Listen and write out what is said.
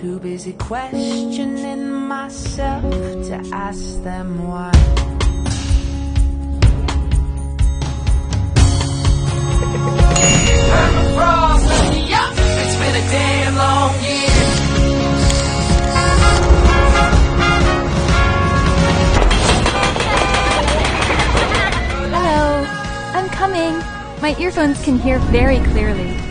Too busy questioning myself to ask them why. Permafrost, let me up. It's been a damn long year. Hello. I'm coming. My earphones can hear very clearly.